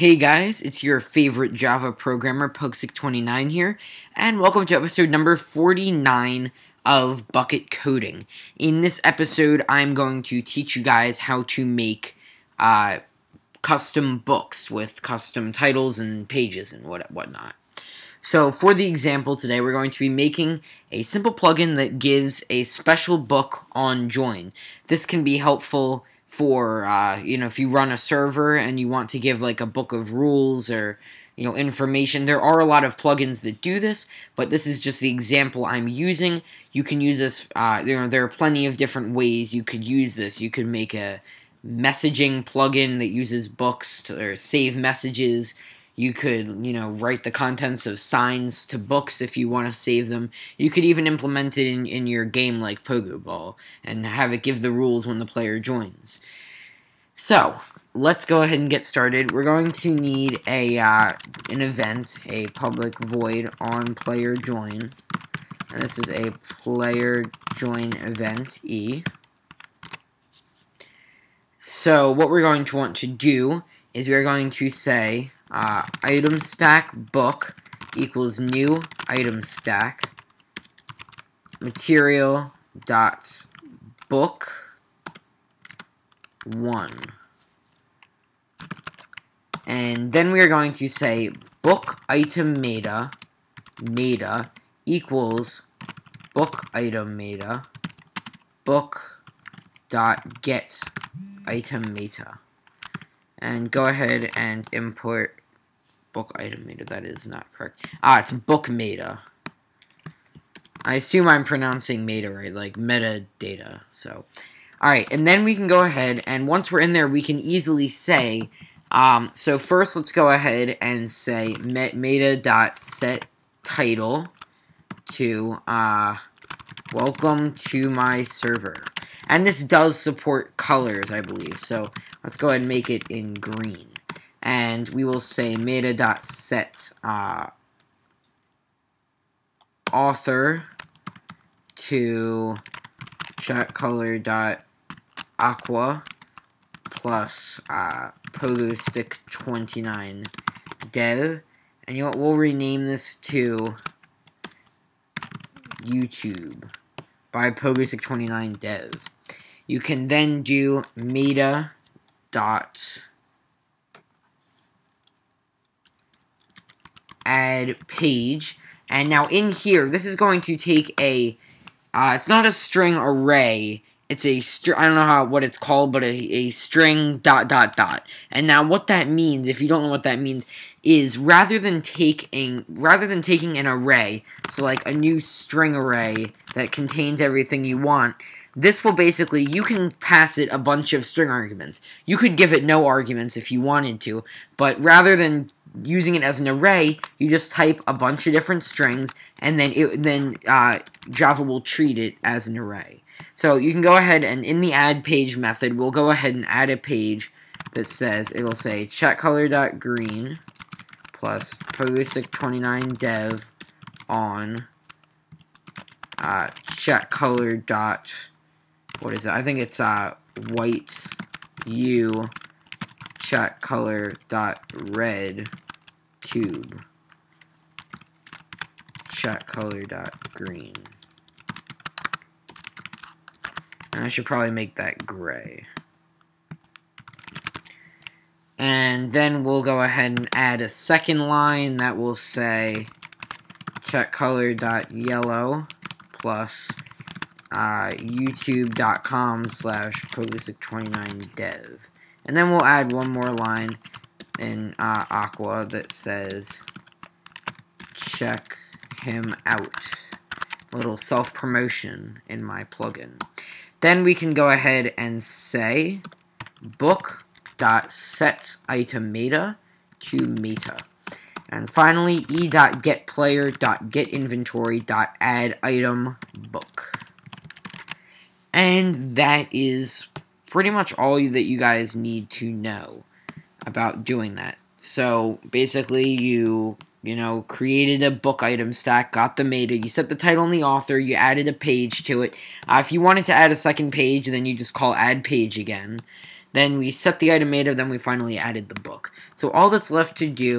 Hey guys, it's your favorite Java programmer, PogoStick29 here, and welcome to episode number 49 of Bukkit Coding. In this episode, I'm going to teach you guys how to make uh, custom books with custom titles and pages and what whatnot. So for the example today, we're going to be making a simple plugin that gives a special book on join. This can be helpful for uh, you know if you run a server and you want to give like a book of rules or you know information there are a lot of plugins that do this but this is just the example i'm using. You can use this uh, you know there are plenty of different ways you could use this. You could make a messaging plugin that uses books to, or save messages you could, you know, write the contents of signs to books if you want to save them. You could even implement it in, in your game like Pogo Ball and have it give the rules when the player joins. So, let's go ahead and get started. We're going to need a uh, an event, a public void on player join. And this is a player join event E. So what we're going to want to do is we're going to say uh, item stack book equals new item stack. Material dot book one. And then we are going to say book item meta meta equals book item meta book dot get item meta and go ahead and import book item meta. That is not correct. Ah, it's book meta. I assume I'm pronouncing meta right, like metadata. So, alright, and then we can go ahead, and once we're in there, we can easily say, um, so first let's go ahead and say met meta.set title to, uh, welcome to my server. And this does support colors, I believe, so let's go ahead and make it in green. And we will say meta.set uh, author to chat color dot aqua plus uh, pogo stick 29 dev. And you know what, we'll rename this to YouTube by pogo stick 29 dev you can then do meta dot add page. And now in here, this is going to take a, uh, it's not a string array, it's a I don't know how, what it's called, but a, a string dot dot dot. And now what that means, if you don't know what that means, is rather than taking, rather than taking an array, so like a new string array that contains everything you want, this will basically, you can pass it a bunch of string arguments. You could give it no arguments if you wanted to, but rather than using it as an array, you just type a bunch of different strings, and then it, then uh, Java will treat it as an array. So you can go ahead and in the add page method, we'll go ahead and add a page that says, it'll say chatcolor.green plus pogostick29 dev on uh, chatcolor dot, what is it? I think it's uh, white u chat color dot red tube. Chat color dot green. And I should probably make that gray. And then we'll go ahead and add a second line that will say chat color dot yellow plus uh, youtube.com slash 29 dev and then we'll add one more line in uh, Aqua that says, check him out. A little self-promotion in my plugin. Then we can go ahead and say book.set item meta to meta. And finally, e.getPlayer.getInventory.add item book. And that is pretty much all that you guys need to know about doing that. So basically, you you know created a book item stack, got the meta, you set the title and the author, you added a page to it. Uh, if you wanted to add a second page, then you just call add page again. Then we set the item of, then we finally added the book. So all that's left to do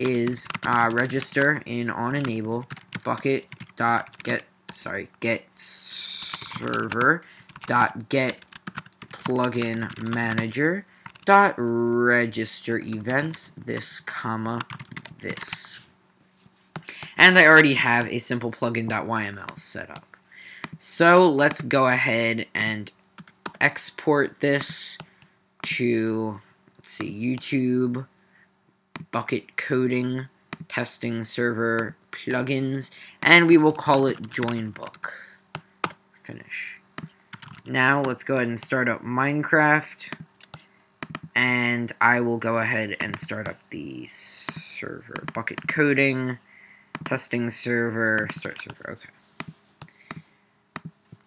is uh, register in on enable Bukkit dot get sorry get server dot get plugin manager dot register events this comma this. And I already have a simple plugin.yml set up. So let's go ahead and export this to let's see YouTube Bukkit coding testing server plugins and we will call it join book finish now let's go ahead and start up Minecraft. And I will go ahead and start up the server. Bukkit coding testing server start server okay.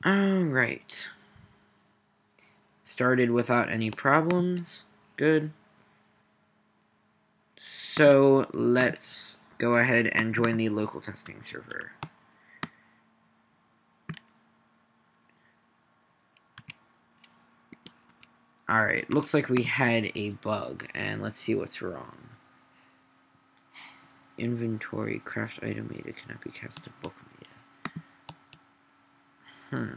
Alright. Started without any problems. Good. So let's go ahead and join the local testing server Alright, looks like we had a bug, and let's see what's wrong. Inventory, craft item meta cannot be cast to book meta. Hmm,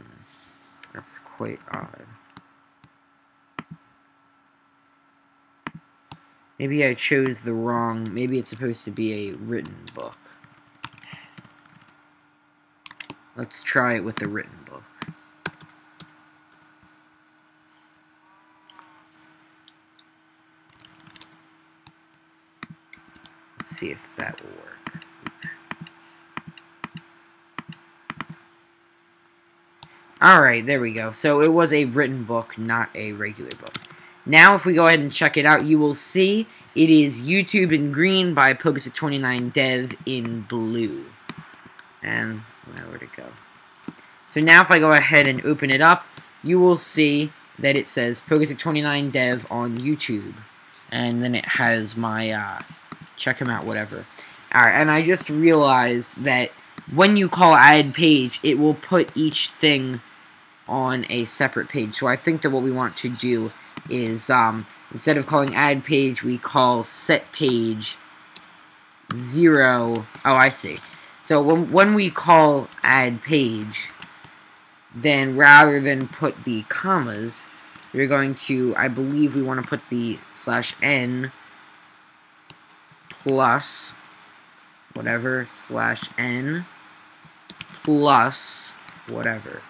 that's quite odd. Maybe I chose the wrong, maybe it's supposed to be a written book. Let's try it with the written book. See if that will work. Alright, there we go. So it was a written book, not a regular book. Now, if we go ahead and check it out, you will see it is YouTube in green by PogoStick29 Dev in blue. And where it go? So now if I go ahead and open it up, you will see that it says PogoStick29 Dev on YouTube. And then it has my uh, check him out, whatever. Alright, and I just realized that when you call add page, it will put each thing on a separate page. So I think that what we want to do is, um, instead of calling add page, we call set page zero. Oh, I see. So when, when we call add page, then rather than put the commas, we're going to, I believe we want to put the slash n plus whatever slash n plus whatever.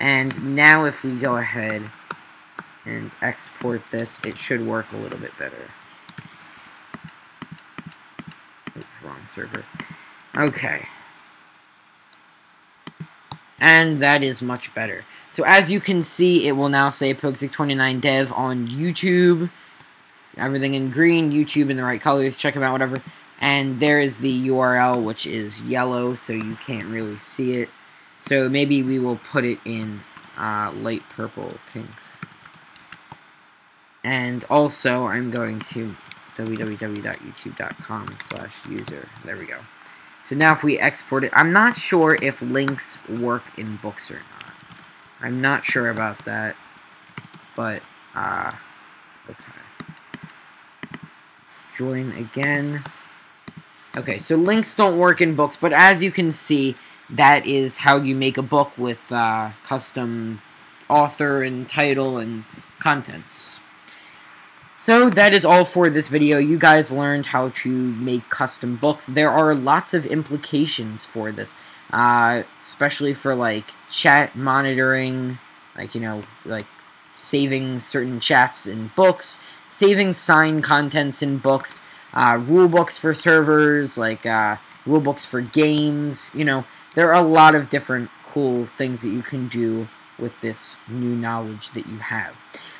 And now if we go ahead and export this, it should work a little bit better. Oops, wrong server. Okay. And that is much better. So as you can see, it will now say PogoStick29 Dev on YouTube everything in green, YouTube in the right colors, check them out, whatever. And there is the URL, which is yellow, so you can't really see it. So maybe we will put it in uh, light purple, pink. And also, I'm going to www.youtube.com slash user. There we go. So now if we export it, I'm not sure if links work in books or not. I'm not sure about that, but, uh, okay. Let's join again. Okay, so links don't work in books, but as you can see, that is how you make a book with uh, custom author and title and contents. So that is all for this video. You guys learned how to make custom books. There are lots of implications for this, uh, especially for like chat monitoring, like, you know, like saving certain chats in books, saving signed contents in books, uh, rule books for servers, like uh, rule books for games. You know, there are a lot of different cool things that you can do with this new knowledge that you have.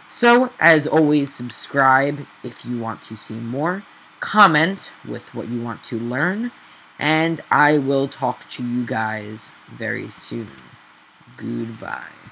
So, as always, subscribe if you want to see more, comment with what you want to learn, and I will talk to you guys very soon. Goodbye.